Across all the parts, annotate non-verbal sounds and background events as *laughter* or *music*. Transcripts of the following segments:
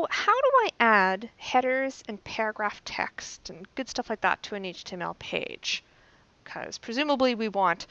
So how do I add headers and paragraph text and good stuff like that to an HTML page? Because presumably we want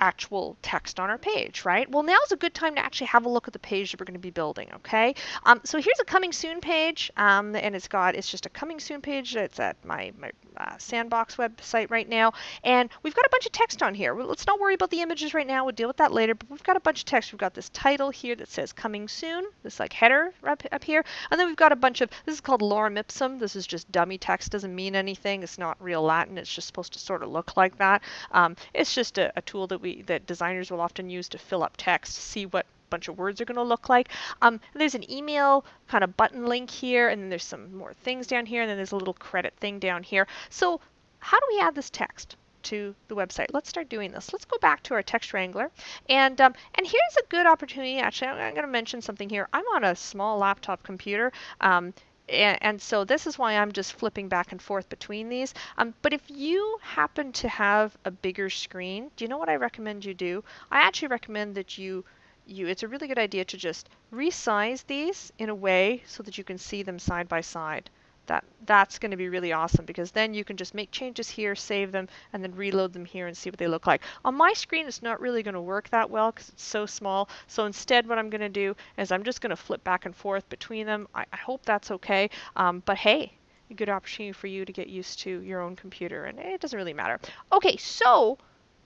actual text on our page, right? Well, now's a good time to actually have a look at the page that we're going to be building, okay? Um, so here's a coming soon page, um, and it's got, it's just a coming soon page. It's at my, my uh, Sandbox website right now. And we've got a bunch of text on here. Let's not worry about the images right now. We'll deal with that later. But we've got a bunch of text. We've got this title here that says coming soon, this like header up, up here. And then we've got a bunch of, this is called lorem ipsum. This is just dummy text, doesn't mean anything. It's not real Latin. It's just supposed to sort of look like that. Um, it's just a, a tool that we that designers will often use to fill up text, see what bunch of words are going to look like. Um, there's an email kind of button link here, and then there's some more things down here, and then there's a little credit thing down here. So how do we add this text? to the website. Let's start doing this. Let's go back to our text wrangler. And, um, and here's a good opportunity. Actually, I'm, I'm going to mention something here. I'm on a small laptop computer. Um, and, and, so this is why I'm just flipping back and forth between these. Um, but if you happen to have a bigger screen, do you know what I recommend you do? I actually recommend that you you, it's a really good idea to just resize these in a way so that you can see them side by side. That, that's going to be really awesome because then you can just make changes here, save them, and then reload them here and see what they look like. On my screen, it's not really going to work that well because it's so small. So instead, what I'm going to do is I'm just going to flip back and forth between them. I, I hope that's okay. Um, but hey, a good opportunity for you to get used to your own computer, and it doesn't really matter. Okay, so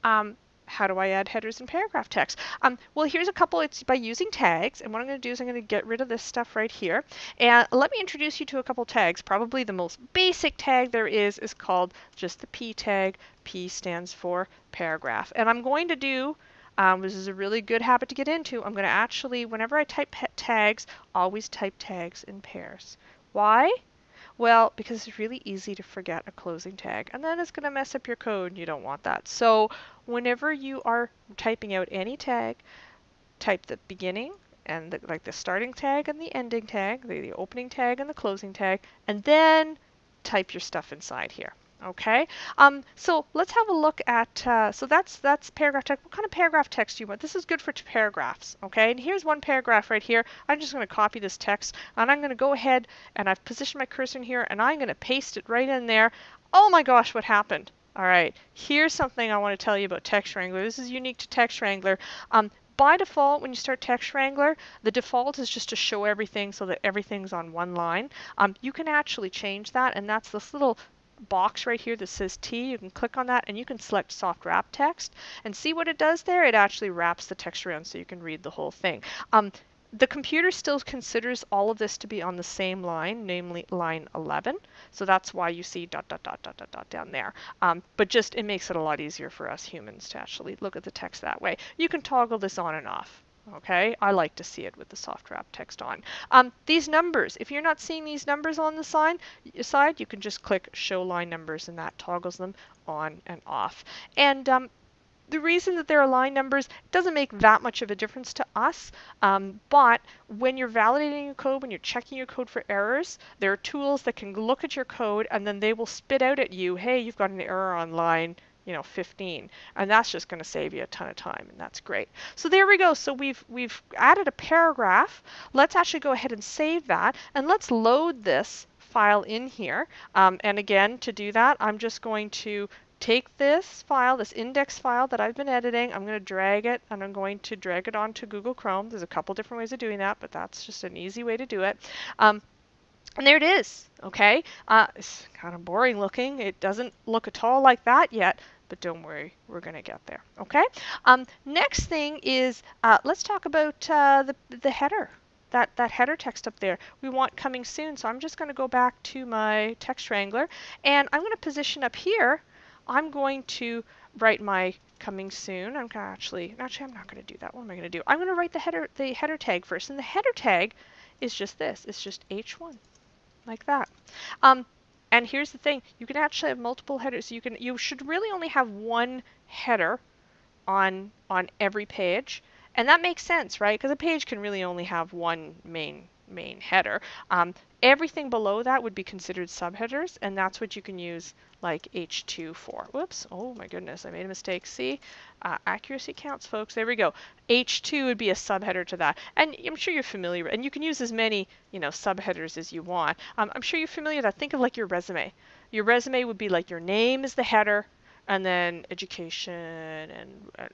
um, how do I add headers and paragraph text? Um, well, here's a couple. It's by using tags. And what I'm going to do is I'm going to get rid of this stuff right here. And let me introduce you to a couple tags. Probably the most basic tag there is is called just the P tag. P stands for paragraph. And I'm going to do, um, this is a really good habit to get into, I'm going to actually, whenever I type tags, always type tags in pairs. Why? Well, because it's really easy to forget a closing tag and then it's going to mess up your code and you don't want that. So whenever you are typing out any tag, type the beginning and the, like the starting tag and the ending tag, the, the opening tag and the closing tag, and then type your stuff inside here. Okay, um, so let's have a look at, uh, so that's that's paragraph text. What kind of paragraph text do you want? This is good for two paragraphs, okay? And here's one paragraph right here. I'm just going to copy this text, and I'm going to go ahead, and I've positioned my cursor in here, and I'm going to paste it right in there. Oh my gosh, what happened? All right, here's something I want to tell you about Text Wrangler. This is unique to Text Wrangler. Um, by default, when you start Text Wrangler, the default is just to show everything so that everything's on one line. Um, you can actually change that, and that's this little box right here that says T. You can click on that and you can select soft wrap text and see what it does there. It actually wraps the text around so you can read the whole thing. Um, the computer still considers all of this to be on the same line, namely line 11. So that's why you see dot, dot, dot, dot, dot, dot down there. Um, but just it makes it a lot easier for us humans to actually look at the text that way. You can toggle this on and off. Okay, I like to see it with the soft wrap text on. Um, these numbers, if you're not seeing these numbers on the side, side, you can just click show line numbers and that toggles them on and off. And um, the reason that there are line numbers doesn't make that much of a difference to us, um, but when you're validating your code, when you're checking your code for errors, there are tools that can look at your code and then they will spit out at you, hey, you've got an error on line you know 15 and that's just going to save you a ton of time and that's great so there we go so we've we've added a paragraph let's actually go ahead and save that and let's load this file in here um, and again to do that I'm just going to take this file, this index file that I've been editing, I'm going to drag it and I'm going to drag it onto Google Chrome. There's a couple different ways of doing that, but that's just an easy way to do it. Um, and there it is, okay? Uh, it's kind of boring looking. It doesn't look at all like that yet, but don't worry, we're going to get there. Okay. Um, next thing is uh, let's talk about uh, the the header. That, that header text up there we want coming soon so I'm just going to go back to my text wrangler and I'm going to position up here I'm going to write my coming soon I'm gonna actually actually I'm not going to do that what am I going to do I'm going to write the header the header tag first and the header tag is just this it's just h1 like that um, and here's the thing, you can actually have multiple headers. You can you should really only have one header on on every page. And that makes sense, right? Because a page can really only have one main main header. Um, everything below that would be considered subheaders, and that's what you can use like H2 for. Whoops, oh my goodness, I made a mistake. See, uh, accuracy counts, folks. There we go. H2 would be a subheader to that. And I'm sure you're familiar, and you can use as many, you know, subheaders as you want. Um, I'm sure you're familiar with that. Think of like your resume. Your resume would be like your name is the header, and then education and, and,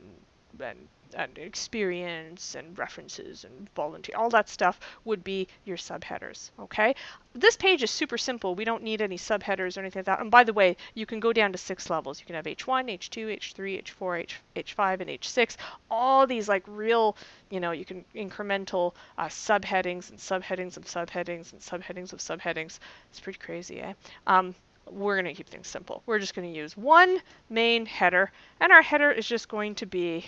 and and experience and references and volunteer, all that stuff would be your subheaders, okay? This page is super simple. We don't need any subheaders or anything like that. And by the way, you can go down to six levels. You can have H1, H2, H3, H4, H, H5, and H6. All these like real, you know, you can incremental uh, subheadings and subheadings of subheadings and subheadings of subheadings. It's pretty crazy, eh? Um, we're going to keep things simple. We're just going to use one main header, and our header is just going to be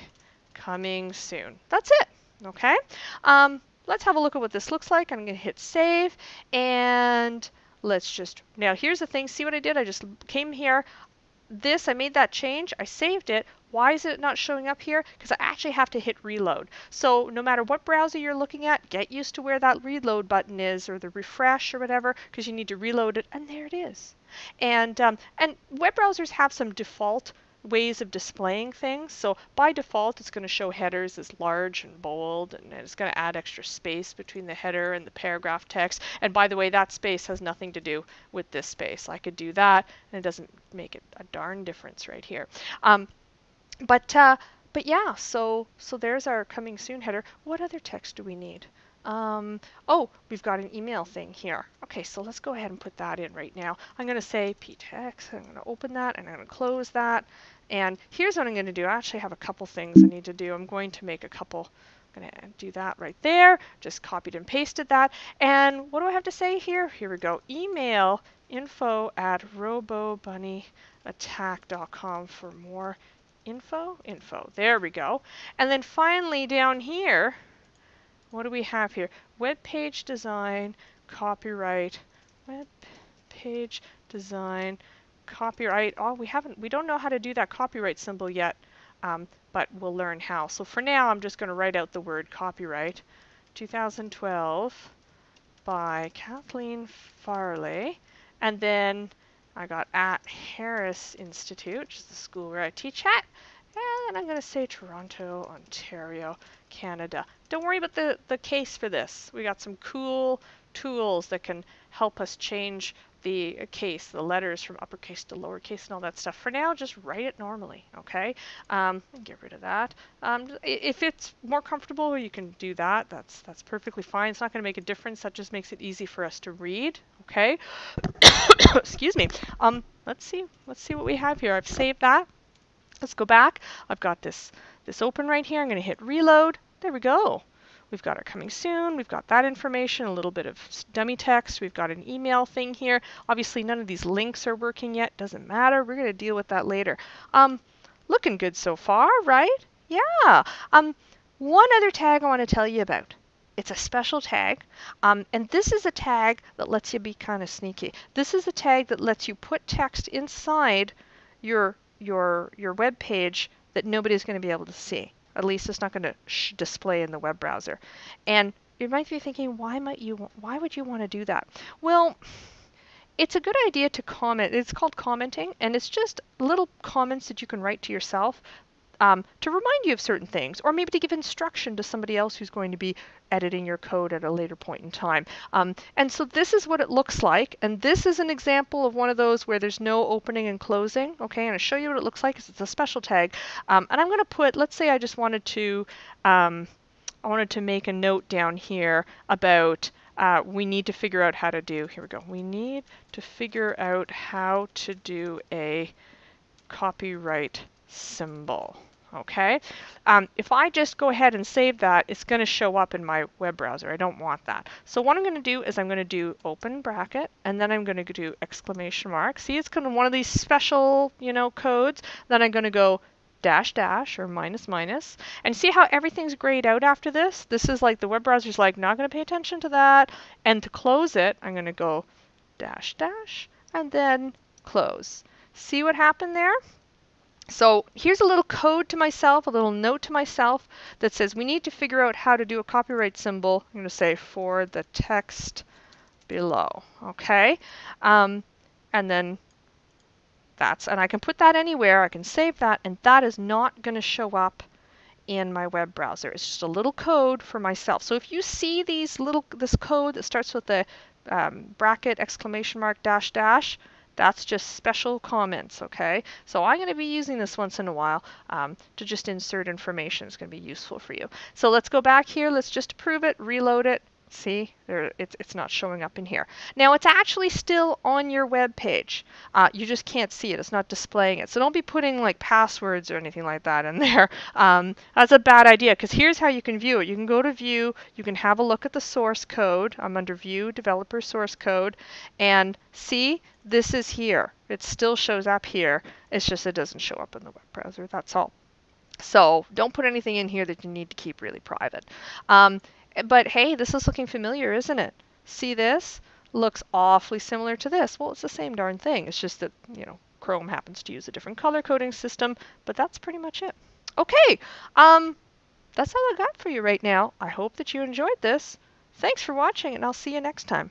coming soon. That's it, okay? Um, let's have a look at what this looks like. I'm going to hit save, and let's just, now here's the thing, see what I did? I just came here, this, I made that change, I saved it. Why is it not showing up here? Because I actually have to hit reload. So no matter what browser you're looking at, get used to where that reload button is or the refresh or whatever, because you need to reload it, and there it is. And, um, and web browsers have some default ways of displaying things. So by default, it's going to show headers as large and bold, and it's going to add extra space between the header and the paragraph text. And by the way, that space has nothing to do with this space. I could do that, and it doesn't make it a darn difference right here. Um, but uh, but yeah, so so there's our coming soon header. What other text do we need? Um, oh, we've got an email thing here. Okay, so let's go ahead and put that in right now. I'm going to say ptext. I'm going to open that and I'm going to close that. And here's what I'm going to do. I actually have a couple things I need to do. I'm going to make a couple. I'm going to do that right there. Just copied and pasted that. And what do I have to say here? Here we go. Email info at robobunnyattack.com for more info. Info. There we go. And then finally down here, what do we have here? Web page design, copyright, web page design, copyright. Oh, we haven't, we don't know how to do that copyright symbol yet, um, but we'll learn how. So for now, I'm just going to write out the word copyright. 2012 by Kathleen Farley. And then I got at Harris Institute, which is the school where I teach at. And I'm going to say Toronto, Ontario, Canada. Don't worry about the, the case for this. We got some cool tools that can help us change the case, the letters from uppercase to lowercase and all that stuff. For now, just write it normally, okay? Um, get rid of that. Um, if it's more comfortable, you can do that. That's that's perfectly fine. It's not going to make a difference. That just makes it easy for us to read, okay? *coughs* Excuse me. Um, let's see. Let's see what we have here. I've saved that. Let's go back. I've got this this open right here. I'm going to hit reload. There we go. We've got our coming soon. We've got that information, a little bit of dummy text. We've got an email thing here. Obviously, none of these links are working yet. Doesn't matter. We're going to deal with that later. Um, looking good so far, right? Yeah. Um, one other tag I want to tell you about. It's a special tag, um, and this is a tag that lets you be kind of sneaky. This is a tag that lets you put text inside your your your web page that nobody's going to be able to see. At least it's not going to display in the web browser. And you might be thinking, why might you? Why would you want to do that? Well, it's a good idea to comment. It's called commenting, and it's just little comments that you can write to yourself um, to remind you of certain things, or maybe to give instruction to somebody else who's going to be editing your code at a later point in time. Um, and so this is what it looks like, and this is an example of one of those where there's no opening and closing. Okay, and I'll show you what it looks like. because It's a special tag, um, and I'm going to put. Let's say I just wanted to. Um, I wanted to make a note down here about uh, we need to figure out how to do. Here we go. We need to figure out how to do a copyright symbol. Okay, um, if I just go ahead and save that, it's going to show up in my web browser. I don't want that. So what I'm going to do is I'm going to do open bracket, and then I'm going to do exclamation mark. See, it's kind of one of these special, you know, codes. Then I'm going to go dash dash or minus minus and see how everything's grayed out after this this is like the web browser's like not going to pay attention to that and to close it I'm going to go dash dash and then close see what happened there So here's a little code to myself, a little note to myself that says we need to figure out how to do a copyright symbol. I'm going to say for the text below. Okay. Um, and then that's, and I can put that anywhere. I can save that, and that is not going to show up in my web browser. It's just a little code for myself. So if you see these little this code that starts with the um, bracket exclamation mark dash dash, that's just special comments, okay? So I'm going to be using this once in a while um, to just insert information. It's going to be useful for you. So let's go back here. Let's just prove it, reload it, See, there, it's, it's not showing up in here. Now it's actually still on your web page. Uh, you just can't see it. It's not displaying it. So don't be putting like passwords or anything like that in *laughs* there. Um, that's a bad idea because here's how you can view it. You can go to view, you can have a look at the source code. I'm under view, developer source code, and see, this is here. It still shows up here. It's just it doesn't show up in the web browser. That's all. So don't put anything in here that you need to keep really private. Um, but hey, this is looking familiar, isn't it? See this? Looks awfully similar to this. Well, it's the same darn thing. It's just that, you know, Chrome happens to use a different color coding system, but that's pretty much it. Okay, um, that's all I got for you right now. I hope that you enjoyed this. Thanks for watching, and I'll see you next time.